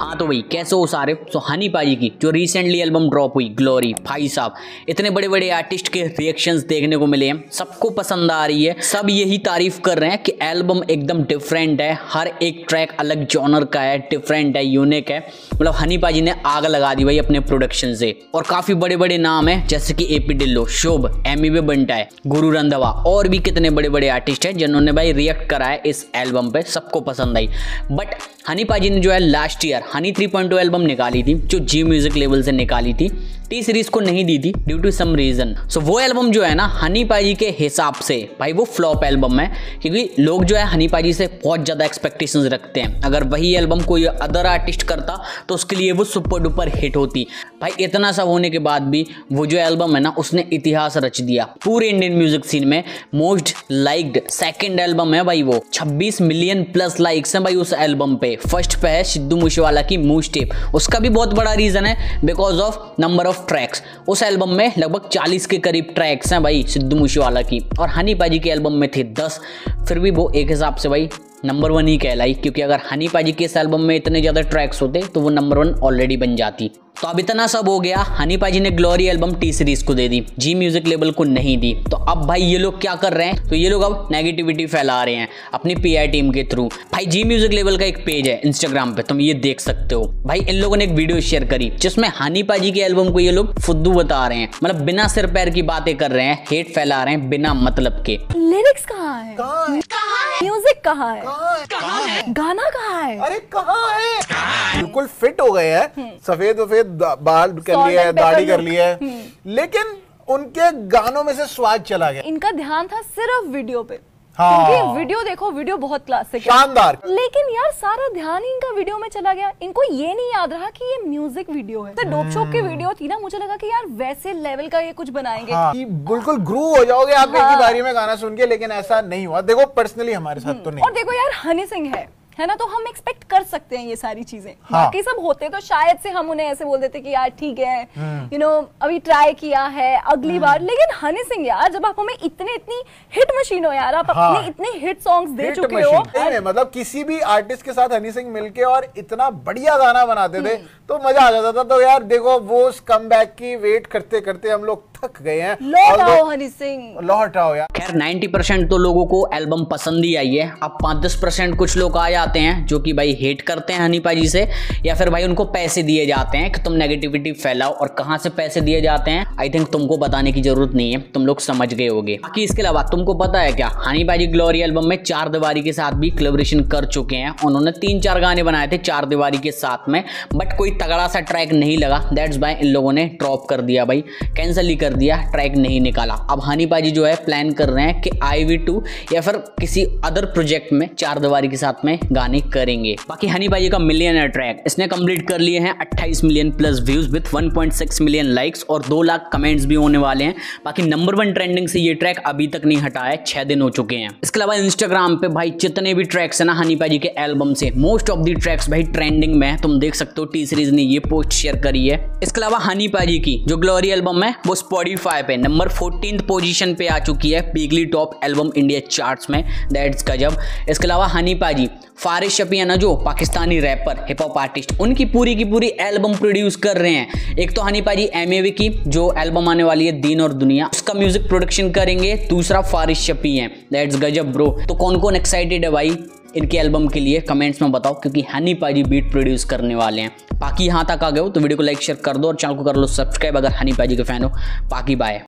हाँ तो भाई कैसे हो सारे? सो हनी पाजी की, जो रिसेंटली एल्बम ड्रॉप हुई ग्लोरी भाई साहब, इतने बड़े बड़े आर्टिस्ट के रिएक्शंस देखने को मिले हैं, सबको पसंद आ रही है, सब यही तारीफ़ कर रहे हैं कि एल्बम एकदम डिफरेंट है, हर एक ट्रैक अलग जॉनर का है डिफरेंट है यूनिक है मतलब हनी पाजी ने आग लगा दी भाई अपने प्रोडक्शन से, और काफ़ी बड़े बड़े नाम है, जैसे कि एपी डिल्लो शोभ एमी बे बंटा है, गुरु रंधवा, और भी कितने बड़े बड़े आर्टिस्ट हैं, जिन्होंने भाई रिएक्ट करा है इस एल्बम पे, सबको पसंद आई बट हनी पाजी ने जो है लास्ट ईयर हनी 3.2 एल्बम निकाली थी, जो जी म्यूज़िक लेवल से निकाली थी। टी सीरीज़ को नहीं दी थी due to some reason so वो एल्बम जो है ना, हनी पाजी के हिसाब से, भाई वो फ्लॉप एल्बम है, क्योंकि लोग जो है हनी पाजी से बहुत ज़्यादा एक्सपेक्टेशंस रखते हैं। अगर वही एल्बम कोई अदर आर्टिस्ट करता तो उसके लिए वो सुपर डुपर हिट होती। भाई, इतना सब होने के बाद भी वो जो एल्बम है ना, उसने इतिहास रच दिया। पूरे इंडियन म्यूज़िक सीन में मोस्ट लाइक्ड सेकेंड एल्बम है भाई वो। 26 मिलियन प्लस लाइक्स हैं भाई उस एल्बम पे। फ़र्स्ट पे है सिद्धू मूसेवाला की मूज टेप उसका भी बहुत बड़ा रीजन है because of number of tracks उस एल्बम में लगभग 40 के करीब ट्रैक्स हैं भाई सिद्धू मूसेवाला की। और हनी पाजी के एल्बम में थे 10 फिर भी वो एक हिसाब से भाई नंबर वन ही कहलाई क्योंकि अगर हनी पाजी के इस एल्बम में इतने ज़्यादा ट्रैक्स होते तो वो नंबर वन ऑलरेडी बन जाती। तो अब इतना सब हो गया हनी पाजी ने ग्लोरी एल्बम टी सीरीज़ को दे दी जी म्यूज़िक लेबल को नहीं दी। तो अब भाई ये लोग क्या कर रहे हैं? तो ये लोग अब नेगेटिविटी फैला रहे हैं अपनी पी टीम के थ्रू भाई जी म्यूज़िक लेबल का एक पेज है इंस्टाग्राम पे तुम ये देख सकते हो। भाई इन लोगों ने एक वीडियो शेयर करी जिसमें हनी पाजी के एल्बम को ये लोग फुद्दू बता रहे हैं। मतलब बिना सिर पैर की बातें कर रहे हैं हेट फैला रहे हैं बिना मतलब के। लिरिक्स कहाँ है? कहाँ है? गाना कहाँ है? अरे कहाँ है? बिल्कुल फिट हो गए हैं। सफ़ेद वफेद बाल कर लिए लिया है दाढ़ी कर. लिया है। लेकिन उनके गानों में से स्वाद चला गया। इनका ध्यान था सिर्फ़ वीडियो पे। हाँ। क्योंकि वीडियो देखो वीडियो बहुत क्लासिक शानदार। लेकिन यार सारा ध्यान ही इनका वीडियो में चला गया। इनको ये नहीं याद रहा कि ये म्यूज़िक वीडियो है। तो डोप शोप की वीडियो थी ना मुझे लगा कि यार वैसे लेवल का ये कुछ बनाएँगे। हाँ, कि बिल्कुल ग्रू हो जाओगे आप एक ही बारी में गाना सुन के लेकिन ऐसा नहीं हुआ। देखो पर्सनली हमारे साथ तो नहीं। और देखो यार हनी सिंह है। है ना? तो हम एक्सपेक्ट कर सकते हैं ये सारी चीज़ें। हाँ। बाकी सब होते तो शायद से हम उन्हें ऐसे बोल देते कि यार ठीक है hmm. You know you know, अभी ट्राई किया है अगली बार। लेकिन हनी सिंह यार जब आप हमें इतने इतनी हिट मशीन हो यार आप हाँ। अपने इतने हिट सॉन्ग्स दे चुके हो। मतलब किसी भी आर्टिस्ट के साथ हनी सिंह मिलके और इतना बढ़िया गाना बनाते थे तो मज़ा आ जाता था। तो यार देखो वो कम की वेट करते करते हम लोग थक गए हैं। लौट Although- आओ हनी सिंह। लौट आओ यार। खैर 90% तो लोगों को एल्बम पसंद ही आई है। अब पाँच दस परसेंट कुछ लोग आ जाते हैं जो कि भाई हेट करते हैं हनी पाजी से या फिर भाई उनको पैसे दिए जाते हैं कि तुम नेगेटिविटी फैलाओ और कहाँ से पैसे दिए जाते हैं आई थिंक तुमको बताने की ज़रूरत नहीं है। तुम लोग समझ गए होगे। बाकी इसके अलावा तुमको पता है क्या? हनी पाजी ग्लोरी एल्बम में चार दीवारी के साथ भी कोलेबोरेशन कर चुके हैं। उन्होंने तीन चार गाने बनाए थे चार दीवारी के साथ में बट कोई तगड़ा सा ट्रैक नहीं लगा। दैट्स बाय इन लोगों ने ड्रॉप कर दिया भाई। कैंसिल ही कर दिया ट्रैक नहीं निकाला। अब हनी पाजी जो है प्लान कर रहे हैं कि आई वी टू या फिर किसी अदर प्रोजेक्ट में, चार दीवारी के साथ में गाने करेंगे। बाकी हनी पाजी का मिलियन ट्रैक इसने कंप्लीट कर लिए हैं 28 million plus views with 1.6 million likes और दो लाख कमेंट्स भी होने वाले हैं। बाकी नंबर वन ट्रेंडिंग से ये ट्रैक अभी तक नहीं हटा है छह दिन हो चुके हैं। इसके अलावा इंस्टाग्राम पे भाई जितने भी ट्रैक्स है ना हनी पाजी के एल्बम से मोस्ट ऑफ़ दी ट्रैक्स भाई ट्रेंडिंग में है। तुम देख सकते हो टी सीरीज़ ने ये पोस्ट शेयर करी है। इसके अलावा हनी पाजी की जो ग्लोरी एल्बम है, वो स्पॉटिफाई पे नंबर फोर्टीन पोजीशन पे आ चुकी है पीगली टॉप एल्बम इंडिया चार्ट्स में। दैट्स गजब। इसके अलावा हनी पाजी, फारिश शफी ना जो, Pakistani rapper hip hop artist उनकी पूरी की पूरी एल्बम प्रोड्यूस कर रहे हैं। एक तो हनी पाजी एमएवी की, जो एल्बम आने वाली है दीन और दुनिया। उसका म्यूज़िक प्रोडक्शन करेंगे। दूसरा फारिश शफी है। दैट्स गजब ब्रो तो कौन कौन एक्साइटेड है भाई? इनके एल्बम के लिए कमेंट्स में बताओ, क्योंकि हनी पाजी बीट प्रोड्यूस करने वाले हैं। बाकी यहाँ तक आ गए हो तो वीडियो को लाइक शेयर कर दो और चैनल को कर लो सब्सक्राइब अगर हनी पाजी के फ़ैन हो। बाकी बाय